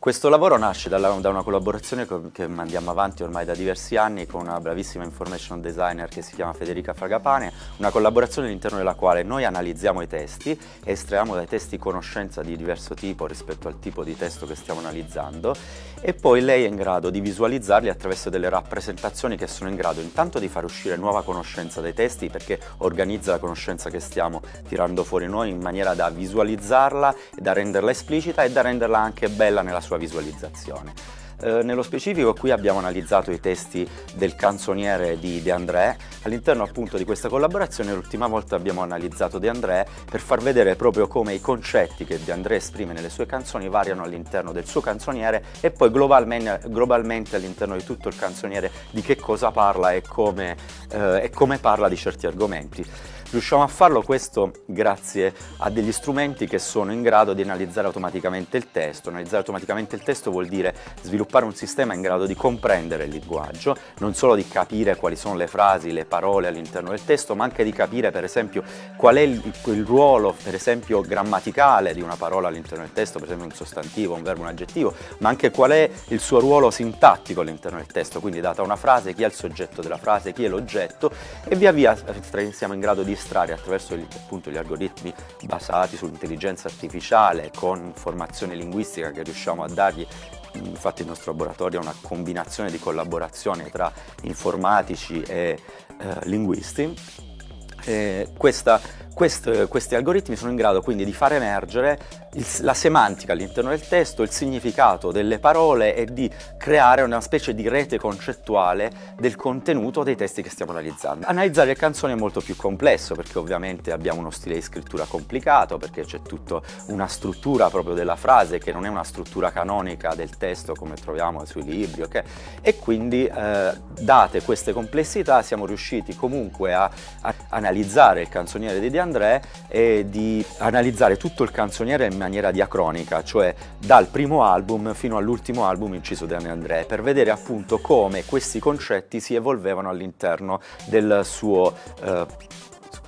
Questo lavoro nasce dalla, da una collaborazione che mandiamo avanti ormai da diversi anni con una bravissima information designer che si chiama Federica Fragapane, una collaborazione all'interno della quale noi analizziamo i testi estraiamo dai testi conoscenza di diverso tipo rispetto al tipo di testo che stiamo analizzando e poi lei è in grado di visualizzarli attraverso delle rappresentazioni che sono in grado intanto di far uscire nuova conoscenza dai testi perché organizza la conoscenza che stiamo tirando fuori noi in maniera da visualizzarla da renderla esplicita e da renderla anche bella nella sua sua visualizzazione. Eh, nello specifico qui abbiamo analizzato i testi del canzoniere di De André, all'interno appunto di questa collaborazione l'ultima volta abbiamo analizzato De André per far vedere proprio come i concetti che De André esprime nelle sue canzoni variano all'interno del suo canzoniere e poi globalmente, globalmente all'interno di tutto il canzoniere di che cosa parla e come, eh, e come parla di certi argomenti. Riusciamo a farlo questo grazie a degli strumenti che sono in grado di analizzare automaticamente il testo. Analizzare automaticamente il testo vuol dire sviluppare un sistema in grado di comprendere il linguaggio, non solo di capire quali sono le frasi, le parole all'interno del testo, ma anche di capire per esempio qual è il, ruolo per esempio grammaticale di una parola all'interno del testo, per esempio un sostantivo, un verbo, un aggettivo, ma anche qual è il suo ruolo sintattico all'interno del testo, quindi data una frase, chi è il soggetto della frase, chi è l'oggetto e via via siamo in grado di registrare attraverso appunto, gli algoritmi basati sull'intelligenza artificiale con informazione linguistica che riusciamo a dargli infatti il nostro laboratorio è una combinazione di collaborazione tra informatici e eh, linguisti. E questa Quest, questi algoritmi sono in grado quindi di far emergere il, la semantica all'interno del testo, il significato delle parole e di creare una specie di rete concettuale del contenuto dei testi che stiamo analizzando. Analizzare le canzoni è molto più complesso perché ovviamente abbiamo uno stile di scrittura complicato, perché c'è tutta una struttura proprio della frase che non è una struttura canonica del testo come troviamo sui libri, ok? E quindi eh, date queste complessità siamo riusciti comunque a, a analizzare il canzoniere di Diana André è di analizzare tutto il canzoniere in maniera diacronica, cioè dal primo album fino all'ultimo album inciso da André, per vedere appunto come questi concetti si evolvevano all'interno del suo eh,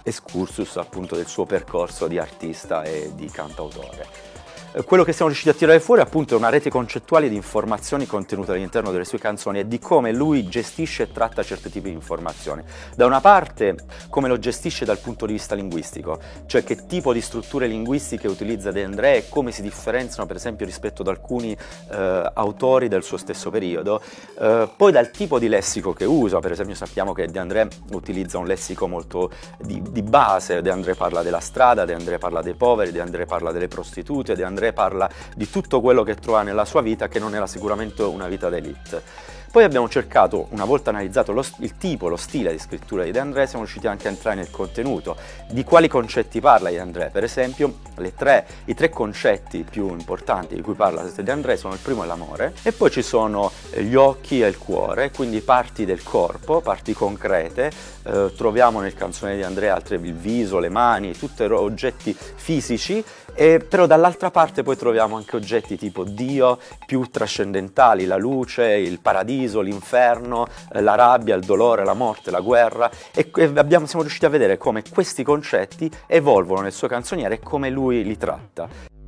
excursus, appunto del suo percorso di artista e di cantautore. Eh, quello che siamo riusciti a tirare fuori appunto è una rete concettuale di informazioni contenute all'interno delle sue canzoni e di come lui gestisce e tratta certi tipi di informazioni. Da una parte come lo gestisce dal punto di vista linguistico, cioè che tipo di strutture linguistiche utilizza De André e come si differenziano per esempio rispetto ad alcuni eh, autori del suo stesso periodo, eh, poi dal tipo di lessico che usa, per esempio sappiamo che De André utilizza un lessico molto di, di base, De André parla della strada, De André parla dei poveri, De André parla delle prostitute, De André André parla di tutto quello che trova nella sua vita che non era sicuramente una vita d'elite. Poi abbiamo cercato, una volta analizzato lo, il tipo, lo stile di scrittura di De André, siamo riusciti anche a entrare nel contenuto. Di quali concetti parla De André? Per esempio, tre, i tre concetti più importanti di cui parla De André sono il primo è l'amore, e poi ci sono eh, gli occhi e il cuore, quindi parti del corpo, parti concrete. Eh, troviamo nel canzone di André altre il viso, le mani, tutti oggetti fisici, e, però dall'altra parte poi troviamo anche oggetti tipo Dio più trascendentali, la luce, il paradiso paradiso, l'inferno, eh, la rabbia, il dolore, la morte, la guerra e abbiamo, siamo riusciti a vedere come questi concetti evolvono nel suo canzoniere e come lui li tratta.